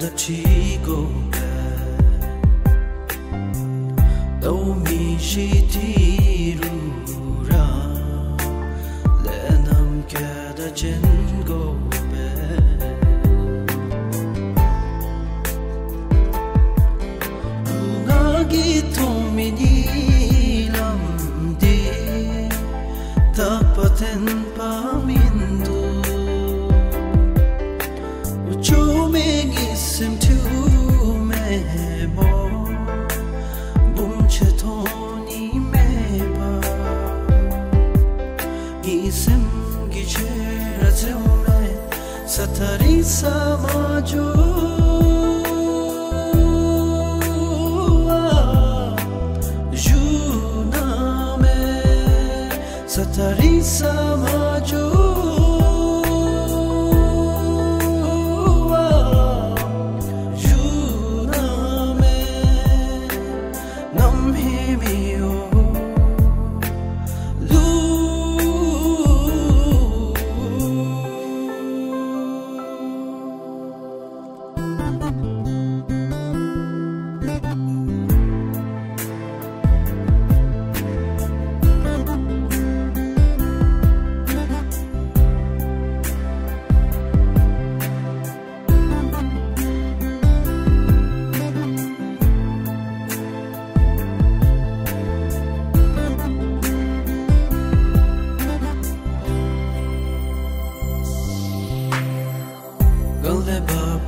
놓치고 가 너미 시티루라 내 남겨다 진 이샘 기체라 세우네 사타리 사마주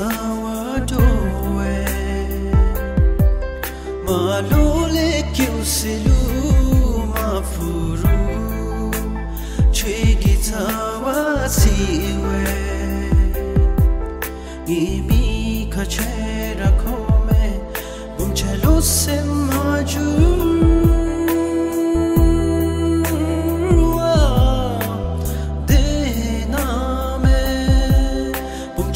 sawadowe malole kiusilu mafuru chwegitawasiwe imikachera kome bumchelose majuru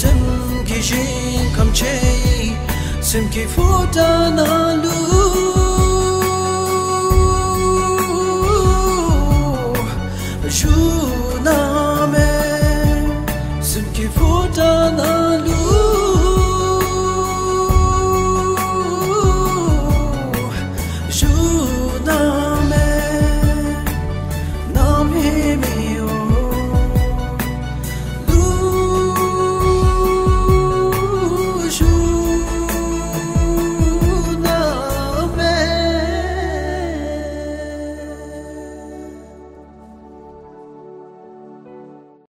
sim ki ji kam che sim ki fu lu ju me sim ki fu lu